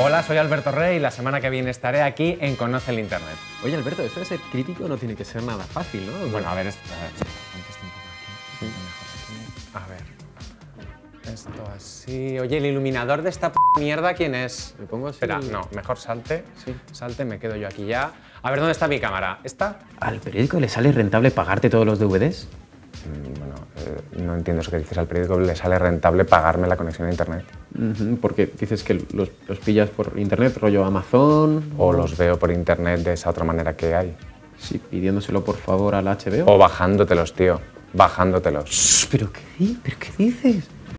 Hola, soy Alberto Rey y la semana que viene estaré aquí en Conoce el Internet. Oye, Alberto, esto de ser crítico no tiene que ser nada fácil, ¿no? Bueno, a ver, esto, a ver. A ver, esto así. Oye, el iluminador de esta p mierda, ¿quién es? Me pongo así. Espera, no, mejor salte. Sí. Salte, me quedo yo aquí ya. A ver, ¿dónde está mi cámara? ¿Esta? ¿Al periódico le sale rentable pagarte todos los DVDs? Mm, Bueno, eh, no entiendo eso que dices. Al periódico le sale rentable pagarme la conexión a internet. Porque dices que los, los pillas por internet, rollo Amazon, O los veo por internet de esa otra manera que hay. sí, pidiéndoselo por favor al HBO. O bajándotelos, tío. Bajándotelos. ¿Pero qué, ¿Pero qué dices?